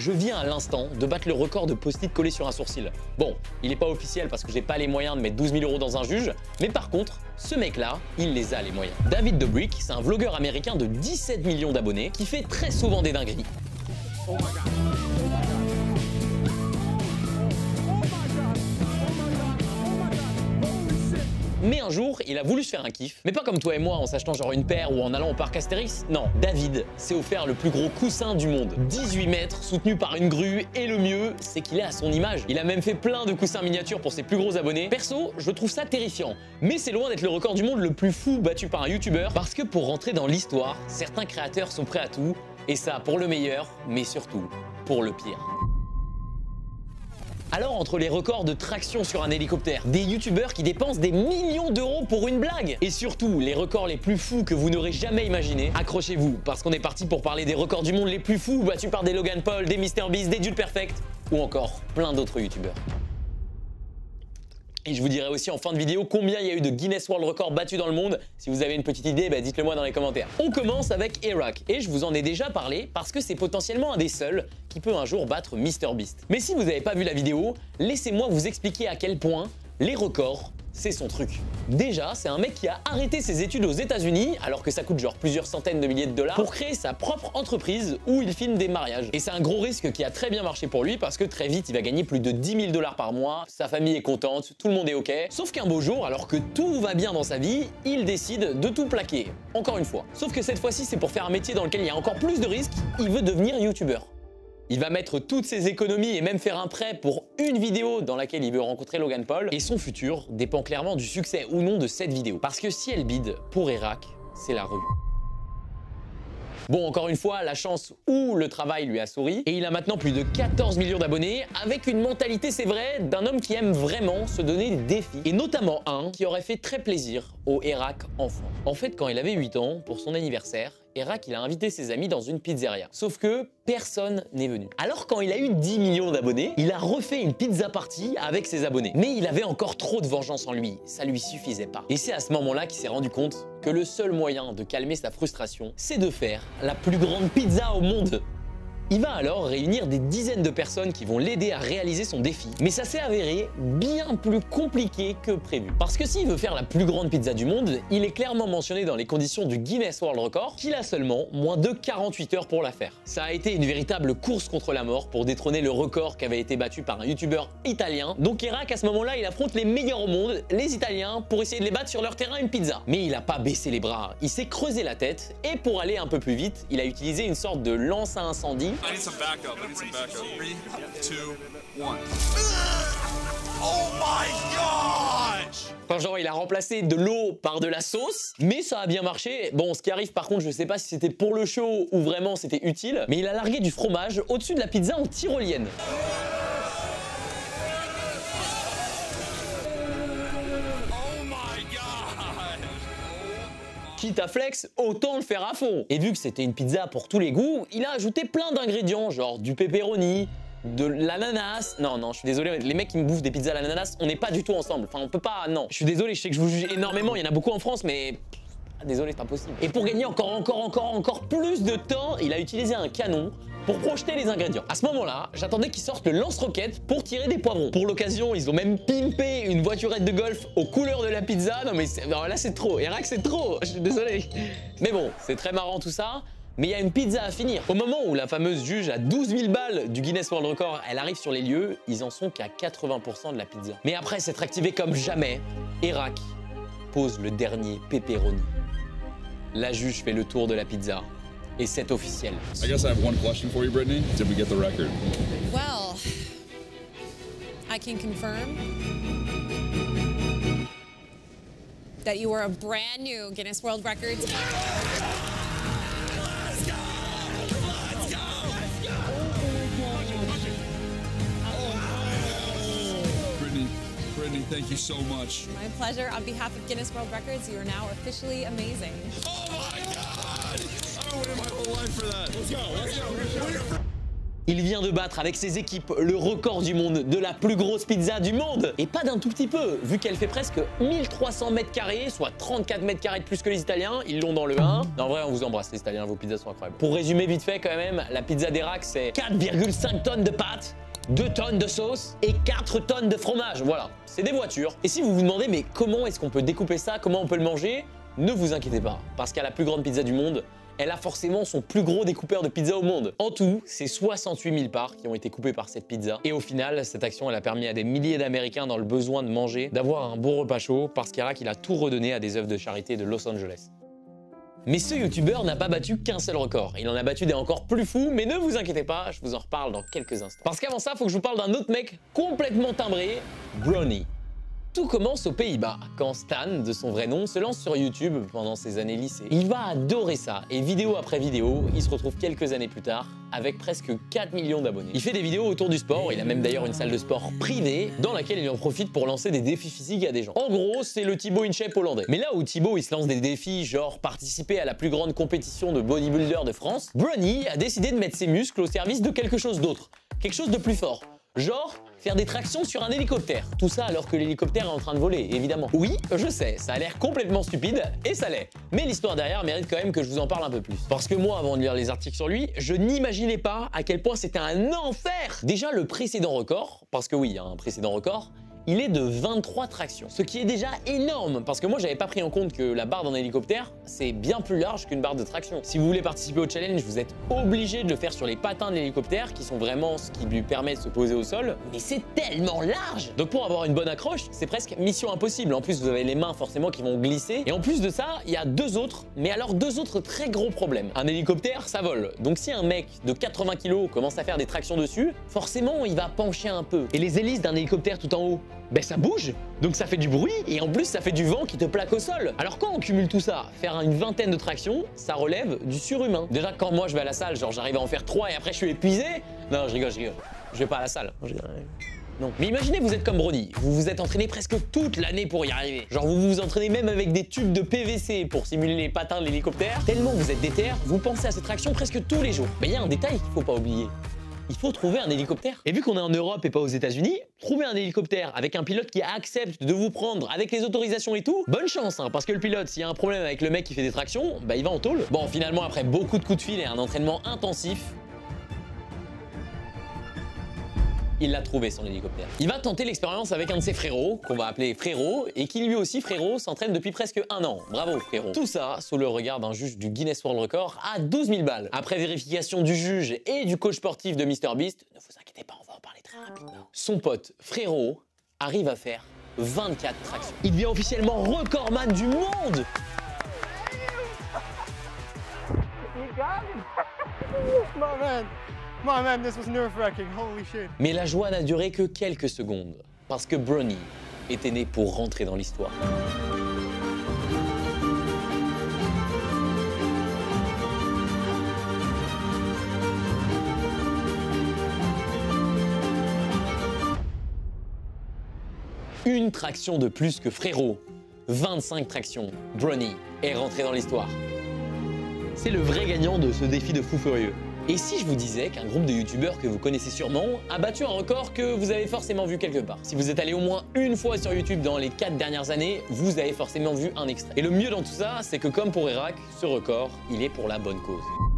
Je viens à l'instant de battre le record de post-it collé sur un sourcil. Bon, il n'est pas officiel parce que j'ai pas les moyens de mettre 12 000 euros dans un juge, mais par contre, ce mec-là, il les a les moyens. David Dobrik, c'est un vlogueur américain de 17 millions d'abonnés qui fait très souvent des dingueries. Mais un jour, il a voulu se faire un kiff. Mais pas comme toi et moi en s'achetant genre une paire ou en allant au parc Astérix. Non, David s'est offert le plus gros coussin du monde. 18 mètres, soutenu par une grue. Et le mieux, c'est qu'il est à son image. Il a même fait plein de coussins miniatures pour ses plus gros abonnés. Perso, je trouve ça terrifiant. Mais c'est loin d'être le record du monde le plus fou battu par un YouTuber. Parce que pour rentrer dans l'histoire, certains créateurs sont prêts à tout. Et ça pour le meilleur, mais surtout pour le pire. Alors entre les records de traction sur un hélicoptère, des youtubeurs qui dépensent des millions d'euros pour une blague, et surtout les records les plus fous que vous n'aurez jamais imaginés, accrochez-vous parce qu'on est parti pour parler des records du monde les plus fous battus par des Logan Paul, des MrBeast, des Dude Perfect ou encore plein d'autres youtubeurs. Et je vous dirai aussi en fin de vidéo combien il y a eu de Guinness World Records battus dans le monde. Si vous avez une petite idée, bah dites-le moi dans les commentaires. On commence avec Erac, et je vous en ai déjà parlé parce que c'est potentiellement un des seuls qui peut un jour battre MrBeast. Mais si vous n'avez pas vu la vidéo, laissez-moi vous expliquer à quel point les records c'est son truc. Déjà, c'est un mec qui a arrêté ses études aux États-Unis, alors que ça coûte genre plusieurs centaines de milliers de dollars, pour créer sa propre entreprise où il filme des mariages. Et c'est un gros risque qui a très bien marché pour lui parce que très vite, il va gagner plus de 10 000 dollars par mois, sa famille est contente, tout le monde est ok. Sauf qu'un beau jour, alors que tout va bien dans sa vie, il décide de tout plaquer. Encore une fois. Sauf que cette fois-ci, c'est pour faire un métier dans lequel il y a encore plus de risques, il veut devenir youtubeur. Il va mettre toutes ses économies et même faire un prêt pour une vidéo dans laquelle il veut rencontrer Logan Paul. Et son futur dépend clairement du succès ou non de cette vidéo. Parce que si elle bide pour Irak, c'est la rue. Bon, encore une fois, la chance ou le travail lui a souri. Et il a maintenant plus de 14 millions d'abonnés avec une mentalité, c'est vrai, d'un homme qui aime vraiment se donner des défis. Et notamment un qui aurait fait très plaisir au Irak enfant. En fait, quand il avait 8 ans, pour son anniversaire, Irak, il a invité ses amis dans une pizzeria. Sauf que personne n'est venu. Alors quand il a eu 10 millions d'abonnés, il a refait une pizza party avec ses abonnés. Mais il avait encore trop de vengeance en lui, ça lui suffisait pas. Et c'est à ce moment-là qu'il s'est rendu compte que le seul moyen de calmer sa frustration, c'est de faire la plus grande pizza au monde. Il va alors réunir des dizaines de personnes qui vont l'aider à réaliser son défi. Mais ça s'est avéré bien plus compliqué que prévu. Parce que s'il veut faire la plus grande pizza du monde, il est clairement mentionné dans les conditions du Guinness World Record qu'il a seulement moins de 48 heures pour la faire. Ça a été une véritable course contre la mort pour détrôner le record qui avait été battu par un youtubeur italien. Donc Irak à ce moment-là, il affronte les meilleurs au monde, les Italiens, pour essayer de les battre sur leur terrain une pizza. Mais il a pas baissé les bras, il s'est creusé la tête et pour aller un peu plus vite, il a utilisé une sorte de lance à incendie I need some backup. I need some backup. Three, two, one. Oh my gosh! Enfin, genre, il a remplacé de l'eau par de la sauce, mais ça a bien marché. Bon, ce qui arrive, par contre, je sais pas si c'était pour le show ou vraiment c'était utile, mais il a largué du fromage au-dessus de la pizza en tyrolienne. Quitte flex, autant le faire à fond. Et vu que c'était une pizza pour tous les goûts, il a ajouté plein d'ingrédients, genre du pepperoni, de l'ananas. Non, non, je suis désolé, les mecs qui me bouffent des pizzas à l'ananas, on n'est pas du tout ensemble. Enfin, on peut pas, non. Je suis désolé, je sais que je vous juge énormément, il y en a beaucoup en France, mais désolé, c'est pas possible. Et pour gagner encore, encore, encore, encore plus de temps, il a utilisé un canon pour projeter les ingrédients. À ce moment-là, j'attendais qu'ils sortent le lance-roquette pour tirer des poivrons. Pour l'occasion, ils ont même pimpé une voiturette de golf aux couleurs de la pizza. Non mais là c'est trop. Irak c'est trop. Je suis désolé. Mais bon, c'est très marrant tout ça. Mais il y a une pizza à finir. Au moment où la fameuse juge à 12 000 balles du Guinness World Record, elle arrive sur les lieux, ils en sont qu'à 80% de la pizza. Mais après s'être activé comme jamais, Irak pose le dernier pepperoni. La juge fait le tour de la pizza. Et c'est officiel. I guess I have one question for you, Brittany. Did we get the record? Well, I can confirm that you were a brand new Guinness World Records. Thank you so much. My pleasure. On behalf of Guinness World Records, you are now officially amazing. Oh my God! I waited my whole life for that. Let's go. Let's go. Il vient de battre avec ses équipes le record du monde de la plus grosse pizza du monde. Et pas d'un tout petit peu, vu qu'elle fait presque 1300 mètres carrés, soit 34 mètres carrés de plus que les Italiens. Ils l'ont dans le 1. En vrai, on vous embrasse les Italiens, vos pizzas sont incroyables. Pour résumer vite fait quand même, la pizza d'Erac, c'est 4,5 tonnes de pâtes 2 tonnes de sauce et 4 tonnes de fromage. Voilà, c'est des voitures. Et si vous vous demandez, mais comment est-ce qu'on peut découper ça? Comment on peut le manger? Ne vous inquiétez pas, parce qu'à la plus grande pizza du monde, elle a forcément son plus gros découpeur de pizza au monde. En tout, c'est 68 000 parts qui ont été coupées par cette pizza. Et au final, cette action, elle a permis à des milliers d'Américains dans le besoin de manger d'avoir un bon repas chaud parce qu'Irak, il a tout redonné à des œuvres de charité de Los Angeles. Mais ce youtubeur n'a pas battu qu'un seul record. Il en a battu des encore plus fous, mais ne vous inquiétez pas, je vous en reparle dans quelques instants. Parce qu'avant ça, faut que je vous parle d'un autre mec complètement timbré, Brownie. Tout commence aux Pays-Bas, quand Stan, de son vrai nom, se lance sur YouTube pendant ses années lycée. Il va adorer ça, et vidéo après vidéo, il se retrouve quelques années plus tard avec presque 4 millions d'abonnés. Il fait des vidéos autour du sport, il a même d'ailleurs une salle de sport privée dans laquelle il en profite pour lancer des défis physiques à des gens. En gros, c'est le Thibaut InShape hollandais. Mais là où Thibaut il se lance des défis genre participer à la plus grande compétition de bodybuilder de France, Bruni a décidé de mettre ses muscles au service de quelque chose d'autre, quelque chose de plus fort. Genre faire des tractions sur un hélicoptère. Tout ça alors que l'hélicoptère est en train de voler, évidemment. Oui, je sais, ça a l'air complètement stupide, et ça l'est. Mais l'histoire derrière mérite quand même que je vous en parle un peu plus. Parce que moi, avant de lire les articles sur lui, je n'imaginais pas à quel point c'était un enfer Déjà, le précédent record, parce que oui, il y a un précédent record, il est de 23 tractions. Ce qui est déjà énorme, parce que moi j'avais pas pris en compte que la barre d'un hélicoptère, c'est bien plus large qu'une barre de traction. Si vous voulez participer au challenge, vous êtes obligé de le faire sur les patins de l'hélicoptère, qui sont vraiment ce qui lui permet de se poser au sol. Mais c'est tellement large Donc pour avoir une bonne accroche, c'est presque mission impossible. En plus, vous avez les mains forcément qui vont glisser. Et en plus de ça, il y a deux autres, mais alors deux autres très gros problèmes. Un hélicoptère, ça vole. Donc si un mec de 80 kg commence à faire des tractions dessus, forcément il va pencher un peu. Et les hélices d'un hélicoptère tout en haut, ben ça bouge, donc ça fait du bruit et en plus ça fait du vent qui te plaque au sol. Alors quand on cumule tout ça, faire une vingtaine de tractions, ça relève du surhumain. Déjà quand moi je vais à la salle, genre j'arrive à en faire trois et après je suis épuisé. Non, je rigole, je rigole. Je vais pas à la salle. Non. Mais imaginez, vous êtes comme Brody. Vous vous êtes entraîné presque toute l'année pour y arriver. Genre, vous vous entraînez même avec des tubes de PVC pour simuler les patins de l'hélicoptère. Tellement vous êtes déter, vous pensez à cette traction presque tous les jours. Mais il y a un détail qu'il faut pas oublier il faut trouver un hélicoptère. Et vu qu'on est en Europe et pas aux États-Unis, trouver un hélicoptère avec un pilote qui accepte de vous prendre avec les autorisations et tout, bonne chance, hein, parce que le pilote, s'il y a un problème avec le mec qui fait des tractions, bah il va en tôle. Bon, finalement, après beaucoup de coups de fil et un entraînement intensif, il l'a trouvé son hélicoptère. Il va tenter l'expérience avec un de ses frérots, qu'on va appeler frérot, et qui lui aussi, frérot, s'entraîne depuis presque un an. Bravo, frérot. Tout ça sous le regard d'un juge du Guinness World Record à 12 000 balles. Après vérification du juge et du coach sportif de MrBeast, ne vous inquiétez pas, on va en parler très rapidement. Son pote, frérot, arrive à faire 24 tractions. Il devient officiellement recordman du monde mais la joie n'a duré que quelques secondes, parce que Brownie était né pour rentrer dans l'histoire. Une traction de plus que Frérot. 25 tractions. Brownie est rentré dans l'histoire. C'est le vrai gagnant de ce défi de fou furieux. Et si je vous disais qu'un groupe de youtubeurs que vous connaissez sûrement a battu un record que vous avez forcément vu quelque part? Si vous êtes allé au moins une fois sur YouTube dans les 4 dernières années, vous avez forcément vu un extrait. Et le mieux dans tout ça, c'est que comme pour Irak, ce record, il est pour la bonne cause.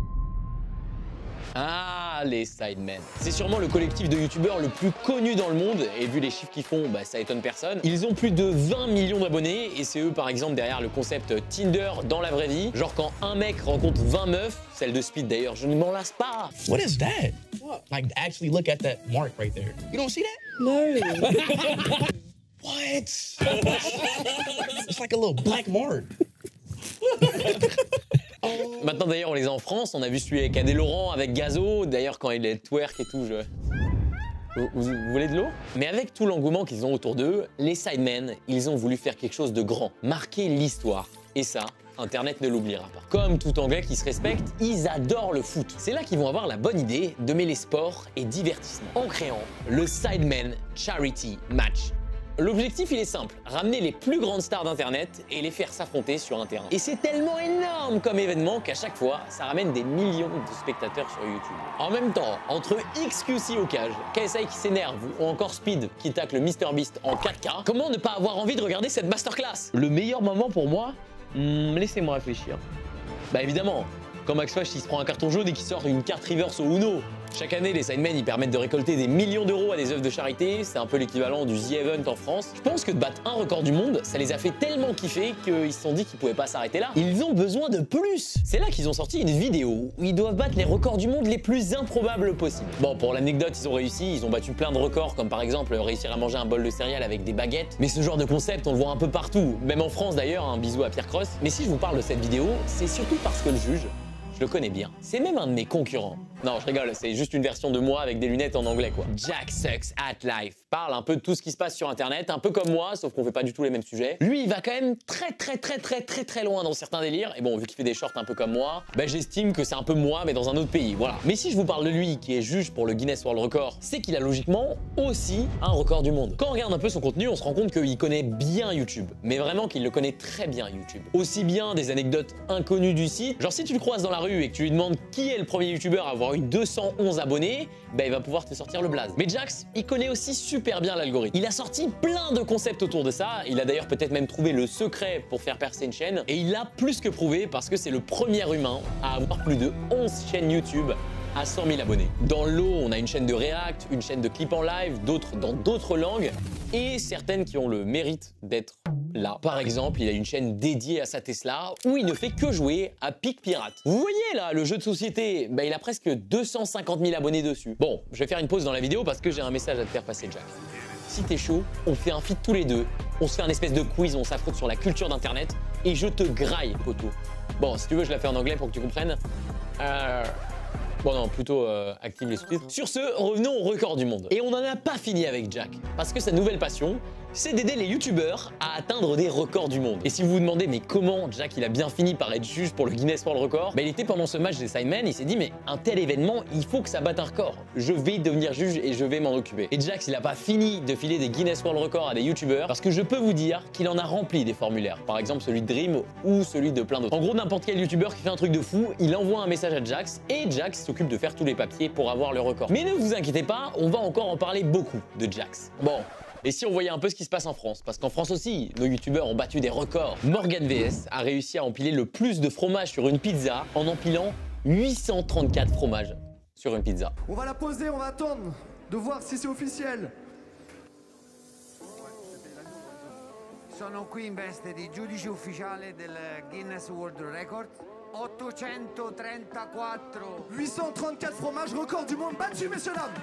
Ah, les Sidemen. C'est sûrement le collectif de youtubeurs le plus connu dans le monde, et vu les chiffres qu'ils font, bah, ça étonne personne. Ils ont plus de 20 millions d'abonnés, et c'est eux par exemple derrière le concept Tinder dans la vraie vie. Genre quand un mec rencontre 20 meufs, celle de Speed d'ailleurs, je ne m'en lasse pas. What is that? What? Like actually look at that mark right there. You don't see that? No. What? it's like a little black mark. Maintenant d'ailleurs on les a en France, on a vu celui avec Adé Laurent, avec Gazo, d'ailleurs quand il est twerk et tout, je... Vous, vous voulez de l'eau? Mais avec tout l'engouement qu'ils ont autour d'eux, les Sidemen, ils ont voulu faire quelque chose de grand, marquer l'histoire. Et ça, Internet ne l'oubliera pas. Comme tout Anglais qui se respecte, ils adorent le foot. C'est là qu'ils vont avoir la bonne idée de mêler sport et divertissement en créant le Sidemen Charity Match L'objectif, il est simple, ramener les plus grandes stars d'Internet et les faire s'affronter sur un terrain. Et c'est tellement énorme comme événement qu'à chaque fois, ça ramène des millions de spectateurs sur YouTube. En même temps, entre XQC au cage, KSI qui s'énerve ou encore Speed qui tacle MrBeast en 4K, comment ne pas avoir envie de regarder cette masterclass? Le meilleur moment pour moi Hmm, Laissez-moi réfléchir. Bah évidemment, quand Max Fash il se prend un carton jaune et qu'il sort une carte reverse au Uno. Chaque année, les Sidemen ils permettent de récolter des millions d'euros à des œuvres de charité. C'est un peu l'équivalent du The Event en France. Je pense que de battre un record du monde, ça les a fait tellement kiffer qu'ils se sont dit qu'ils pouvaient pas s'arrêter là. Ils ont besoin de plus. C'est là qu'ils ont sorti une vidéo où ils doivent battre les records du monde les plus improbables possibles. Bon, pour l'anecdote, ils ont réussi. Ils ont battu plein de records, comme par exemple réussir à manger un bol de céréales avec des baguettes. Mais ce genre de concept, on le voit un peu partout, même en France d'ailleurs. Un bisou à Pierre Cross. Mais si je vous parle de cette vidéo, c'est surtout parce que le juge, je le connais bien. C'est même un de mes concurrents. Non, je rigole, c'est juste une version de moi avec des lunettes en anglais, quoi. Jack Sucks at Life parle un peu de tout ce qui se passe sur Internet, un peu comme moi, sauf qu'on fait pas du tout les mêmes sujets. Lui, il va quand même très très très très très très loin dans certains délires. Et bon, vu qu'il fait des shorts un peu comme moi, bah j'estime que c'est un peu moi, mais dans un autre pays, voilà. Mais si je vous parle de lui, qui est juge pour le Guinness World Record, c'est qu'il a logiquement aussi un record du monde. Quand on regarde un peu son contenu, on se rend compte qu'il connaît bien YouTube, mais vraiment qu'il le connaît très bien YouTube. Aussi bien des anecdotes inconnues du site, genre si tu le croises dans la rue et que tu lui demandes qui est le premier YouTuber à avoir eu 211 abonnés, bah il va pouvoir te sortir le blaze. Mais Jax, il connaît aussi super bien l'algorithme. Il a sorti plein de concepts autour de ça, il a d'ailleurs peut-être même trouvé le secret pour faire percer une chaîne, et il l'a plus que prouvé parce que c'est le premier humain à avoir plus de 11 chaînes YouTube à 100 000 abonnés. Dans l'eau, on a une chaîne de React, une chaîne de clips en live, d'autres dans d'autres langues, et certaines qui ont le mérite d'être là. Par exemple, il a une chaîne dédiée à sa Tesla où il ne fait que jouer à Pic Pirate. Vous voyez là, le jeu de société, bah, il a presque 250 000 abonnés dessus. Bon, je vais faire une pause dans la vidéo parce que j'ai un message à te faire passer, Jack. Si t'es chaud, on fait un feat tous les deux, on se fait un espèce de quiz, on s'affronte sur la culture d'Internet, et je te graille, poteau. Bon, si tu veux, je la fais en anglais pour que tu comprennes. Euh... Bon non, plutôt euh, active les sous-titres. Sur ce, revenons au record du monde. Et on n'en a pas fini avec Jack, parce que sa nouvelle passion, c'est d'aider les youtubeurs à atteindre des records du monde. Et si vous vous demandez mais comment Jack il a bien fini par être juge pour le Guinness World Record, bah, il était pendant ce match des Sidemen, il s'est dit mais un tel événement, il faut que ça batte un record. Je vais devenir juge et je vais m'en occuper. Et Jax il a pas fini de filer des Guinness World Records à des youtubeurs parce que je peux vous dire qu'il en a rempli des formulaires. Par exemple celui de Dream ou celui de plein d'autres. En gros n'importe quel youtubeur qui fait un truc de fou, il envoie un message à Jax et Jax s'occupe de faire tous les papiers pour avoir le record. Mais ne vous inquiétez pas, on va encore en parler beaucoup de Jax. Bon, et si on voyait un peu ce qui se passe en France? Parce qu'en France aussi, nos youtubeurs ont battu des records. Morgan VS a réussi à empiler le plus de fromage sur une pizza en empilant 834 fromages sur une pizza. On va la poser, on va attendre de voir si c'est officiel. Sono qui in veste di giudice ufficiale del Guinness World Record. 834. 834 fromages, record du monde battu, messieurs dames.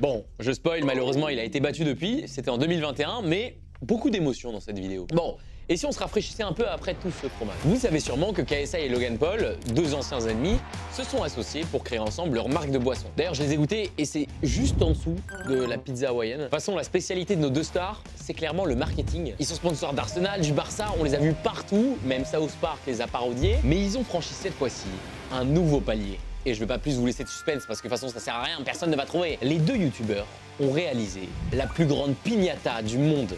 Bon, je spoil, malheureusement, il a été battu depuis. C'était en 2021, mais beaucoup d'émotions dans cette vidéo. Bon, et si on se rafraîchissait un peu après tout ce fromage Vous savez sûrement que KSI et Logan Paul, deux anciens ennemis, se sont associés pour créer ensemble leur marque de boisson. D'ailleurs, je les ai goûtés et c'est juste en dessous de la pizza hawaïenne. De toute façon, la spécialité de nos deux stars, c'est clairement le marketing. Ils sont sponsors d'Arsenal, du Barça, on les a vus partout, même South Park les a parodiés, mais ils ont franchi cette fois-ci un nouveau palier. Et je vais pas plus vous laisser de suspense parce que de toute façon ça sert à rien, personne ne va trouver. Les deux youtubeurs ont réalisé la plus grande piñata du monde.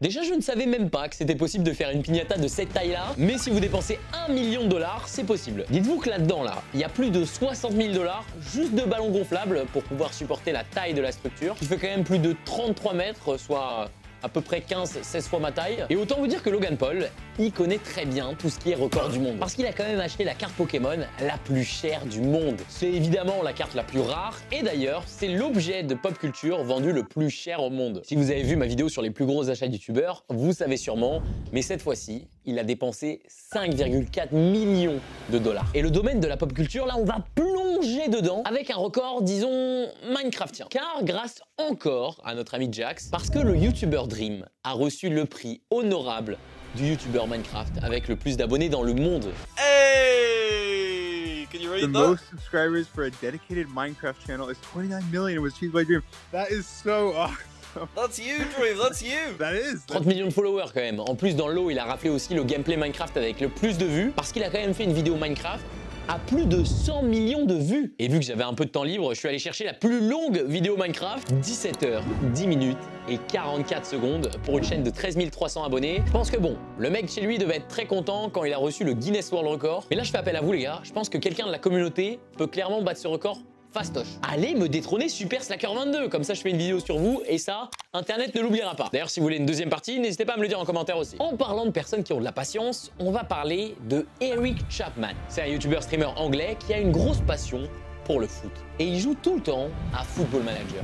Déjà, je ne savais même pas que c'était possible de faire une piñata de cette taille-là, mais si vous dépensez 1 million de dollars, c'est possible. Dites-vous que là-dedans, là, il y a plus de 60 000 dollars juste de ballons gonflables pour pouvoir supporter la taille de la structure, qui fait quand même plus de 33 mètres, soit à peu près 15-16 fois ma taille. Et autant vous dire que Logan Paul, il connaît très bien tout ce qui est record du monde. Parce qu'il a quand même acheté la carte Pokémon la plus chère du monde. C'est évidemment la carte la plus rare, et d'ailleurs, c'est l'objet de pop culture vendu le plus cher au monde. Si vous avez vu ma vidéo sur les plus gros achats youtubeurs, vous savez sûrement, mais cette fois-ci, il a dépensé 5,4 millions de dollars. Et le domaine de la pop culture, là, on va plonger dedans avec un record, disons, Minecraftien. Car grâce encore à notre ami Jax, parce que le YouTuber Dream a reçu le prix honorable du youtubeur Minecraft avec le plus d'abonnés dans le monde. Hey! Can you The read that? most subscribers for a dedicated Minecraft channel is 29 million. It was achieved by Dream. That is so awesome. That's you, Dream. That's you. That is. 30 millions de followers quand même. En plus, dans le lot, il a raflé aussi le gameplay Minecraft avec le plus de vues parce qu'il a quand même fait une vidéo Minecraft à plus de 100 millions de vues. Et vu que j'avais un peu de temps libre, je suis allé chercher la plus longue vidéo Minecraft, 17 heures, 10 minutes et 44 secondes pour une chaîne de 13 300 abonnés. Je pense que bon, le mec chez lui devait être très content quand il a reçu le Guinness World Record. Mais là, je fais appel à vous les gars, je pense que quelqu'un de la communauté peut clairement battre ce record fastoche. Allez me détrôner Super Slacker 22, comme ça je fais une vidéo sur vous et ça, Internet ne l'oubliera pas. D'ailleurs, si vous voulez une deuxième partie, n'hésitez pas à me le dire en commentaire aussi. En parlant de personnes qui ont de la patience, on va parler de Eric Chapman. C'est un YouTuber streamer anglais qui a une grosse passion pour le foot. Et il joue tout le temps à Football Manager.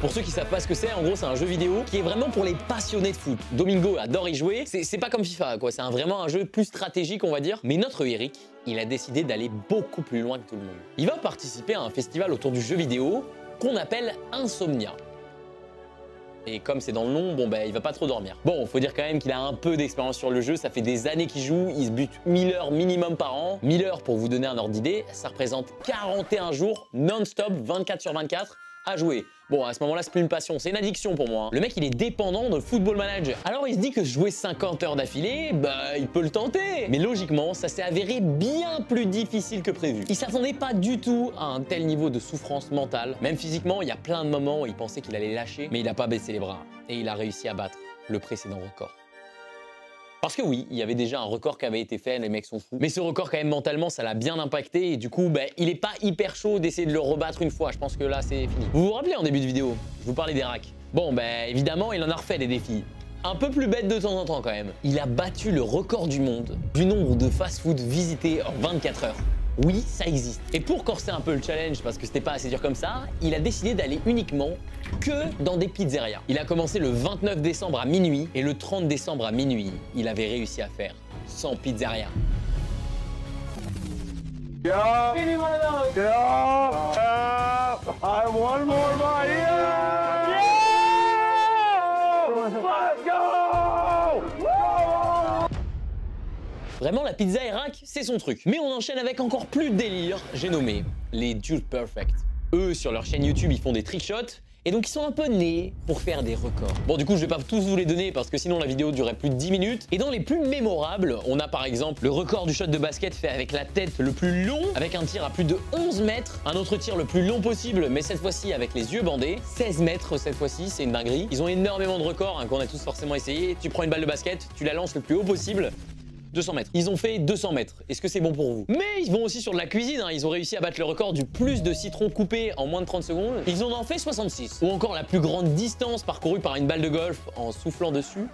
Pour ceux qui savent pas ce que c'est, en gros, c'est un jeu vidéo qui est vraiment pour les passionnés de foot. Domingo adore y jouer. C'est pas comme FIFA, quoi. C'est vraiment un jeu plus stratégique, on va dire. Mais notre Eric, il a décidé d'aller beaucoup plus loin que tout le monde. Il va participer à un festival autour du jeu vidéo qu'on appelle Insomnia. Et comme c'est dans le nom, bon ben il va pas trop dormir. Bon, faut dire quand même qu'il a un peu d'expérience sur le jeu, ça fait des années qu'il joue, il se bute 1000 heures minimum par an. 1000 heures pour vous donner un ordre d'idée, ça représente 41 jours non-stop, 24 sur 24 à jouer. Bon, à ce moment-là, c'est plus une passion, c'est une addiction pour moi. hein. Le mec, il est dépendant de Football Manager. Alors, il se dit que jouer 50 heures d'affilée, bah, il peut le tenter. Mais logiquement, ça s'est avéré bien plus difficile que prévu. Il s'attendait pas du tout à un tel niveau de souffrance mentale. Même physiquement, il y a plein de moments où il pensait qu'il allait lâcher, mais il n'a pas baissé les bras. Et il a réussi à battre le précédent record. Parce que oui, il y avait déjà un record qui avait été fait, les mecs sont fous. Mais ce record, quand même, mentalement, ça l'a bien impacté. Et du coup, ben, il est pas hyper chaud d'essayer de le rebattre une fois. Je pense que là, c'est fini. Vous vous rappelez en début de vidéo Je vous parlais des racks. Bon, ben évidemment, il en a refait des défis. Un peu plus bête de temps en temps quand même. Il a battu le record du monde du nombre de fast-food visités en 24 heures. Oui, ça existe. Et pour corser un peu le challenge, parce que c'était pas assez dur comme ça, il a décidé d'aller uniquement que dans des pizzerias. Il a commencé le 29 décembre à minuit et le 30 décembre à minuit, il avait réussi à faire 100 pizzerias. Vraiment, la pizza rack, c'est son truc. Mais on enchaîne avec encore plus de délire, j'ai nommé les Dude Perfect. Eux, sur leur chaîne YouTube, ils font des trickshots. Et donc ils sont un peu nés pour faire des records. Bon du coup je vais pas tous vous les donner parce que sinon la vidéo durerait plus de 10 minutes. Et dans les plus mémorables, on a par exemple le record du shot de basket fait avec la tête le plus long, avec un tir à plus de 11 mètres, un autre tir le plus long possible, mais cette fois-ci avec les yeux bandés, 16 mètres cette fois-ci, c'est une dinguerie. Ils ont énormément de records hein, qu'on a tous forcément essayé. Tu prends une balle de basket, tu la lances le plus haut possible, 200 mètres. Ils ont fait 200 mètres. Est-ce que c'est bon pour vous? Mais ils vont aussi sur de la cuisine. hein. Ils ont réussi à battre le record du plus de citrons coupés en moins de 30 secondes. Ils en ont fait 66. Ou encore la plus grande distance parcourue par une balle de golf en soufflant dessus.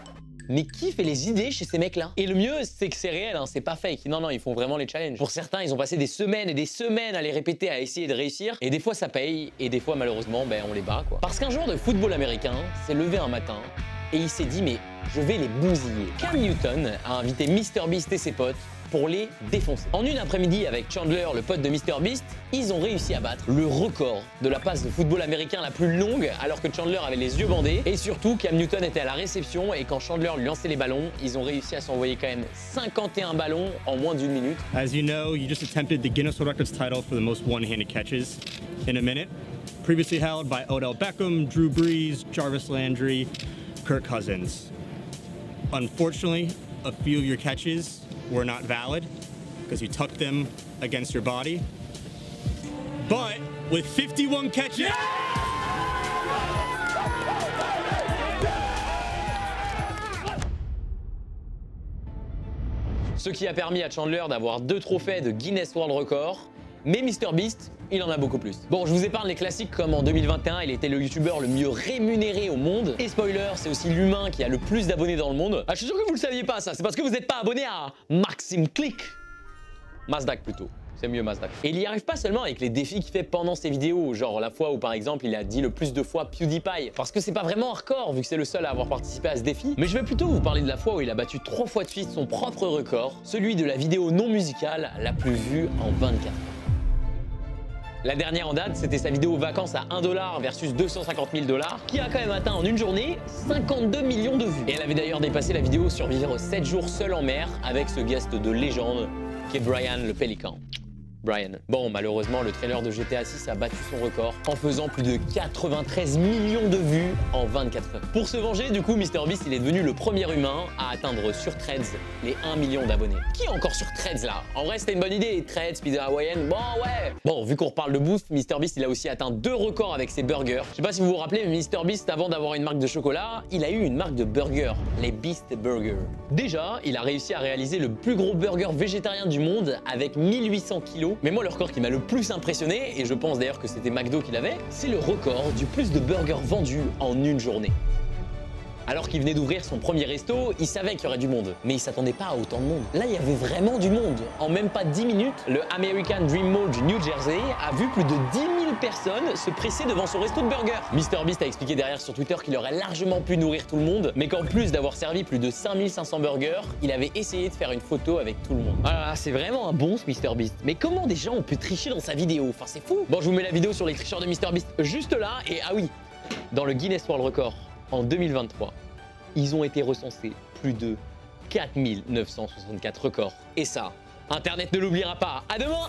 Mais qui fait les idées chez ces mecs-là? Et le mieux, c'est que c'est réel, hein, c'est pas fake. Non, non, ils font vraiment les challenges. Pour certains, ils ont passé des semaines et des semaines à les répéter, à essayer de réussir. Et des fois, ça paye. Et des fois, malheureusement, ben, on les bat, quoi. Parce qu'un joueur de football américain s'est levé un matin et il s'est dit, mais je vais les bousiller. Cam Newton a invité MrBeast et ses potes pour les défoncer. En une après-midi avec Chandler, le pote de MrBeast, ils ont réussi à battre le record de la passe de football américain la plus longue alors que Chandler avait les yeux bandés. Et surtout, Cam Newton était à la réception et quand Chandler lui lançait les ballons, ils ont réussi à s'envoyer quand même 51 ballons en moins d'une minute. As you know, you just attempted the Guinness World Records title for the most one-handed catches in a minute, previously held by Odell Beckham, Drew Brees, Jarvis Landry, Kirk Cousins. Unfortunately, a few of your catches were not valid because you tucked them against your body. But with 51 catches, Ce qui a permis à Chandler d'avoir deux trophées de Guinness World Record. Mais MrBeast, il en a beaucoup plus. Bon, je vous épargne les classiques comme en 2021, il était le youtubeur le mieux rémunéré au monde. Et spoiler, c'est aussi l'humain qui a le plus d'abonnés dans le monde. Ah, je suis sûr que vous le saviez pas ça, c'est parce que vous n'êtes pas abonné à Maxime Click. Mazdak plutôt. C'est mieux Mazdak. Et il y arrive pas seulement avec les défis qu'il fait pendant ses vidéos, genre la fois où par exemple il a dit le plus de fois PewDiePie, parce que c'est pas vraiment hardcore vu que c'est le seul à avoir participé à ce défi, mais je vais plutôt vous parler de la fois où il a battu trois fois de suite son propre record, celui de la vidéo non musicale la plus vue en 24 heures. La dernière en date, c'était sa vidéo vacances à 1 dollar versus 250 000 dollars, qui a quand même atteint en une journée 52 millions de vues. Et elle avait d'ailleurs dépassé la vidéo survivre 7 jours seul en mer avec ce guest de légende qui est Brian le Pélican. Brian. Bon, malheureusement, le trailer de GTA 6 a battu son record en faisant plus de 93 millions de vues en 24 heures. Pour se venger, du coup, MrBeast, il est devenu le premier humain à atteindre sur Threads les 1 million d'abonnés. Qui est encore sur Threads là? En vrai, c'était une bonne idée. Threads, pizza hawaïenne, bon ouais. Bon, vu qu'on reparle de bouffe, MrBeast, il a aussi atteint deux records avec ses burgers. Je sais pas si vous vous rappelez, mais MrBeast, avant d'avoir une marque de chocolat, il a eu une marque de burgers, les Beast Burgers. Déjà, il a réussi à réaliser le plus gros burger végétarien du monde avec 1800 kilos mais moi, le record qui m'a le plus impressionné, et je pense d'ailleurs que c'était McDo qui l'avait, c'est le record du plus de burgers vendus en une journée. Alors qu'il venait d'ouvrir son premier resto, il savait qu'il y aurait du monde, mais il s'attendait pas à autant de monde. Là, il y avait vraiment du monde. En même pas 10 minutes, le American Dream Mall du New Jersey a vu plus de 10 000 personnes se presser devant son resto de burgers. MrBeast a expliqué derrière sur Twitter qu'il aurait largement pu nourrir tout le monde, mais qu'en plus d'avoir servi plus de 5500 burgers, il avait essayé de faire une photo avec tout le monde. Ah, c'est vraiment un bon ce MrBeast. Mais comment des gens ont pu tricher dans sa vidéo? Enfin, c'est fou. Bon, je vous mets la vidéo sur les tricheurs de MrBeast juste là, et ah oui, dans le Guinness World Record en 2023, ils ont été recensés plus de 4964 records. Et ça, Internet ne l'oubliera pas. À demain